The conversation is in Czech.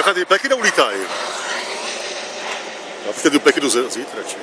Takhle ty pleky neulítají. Já bych ty pleky jdu zít radši.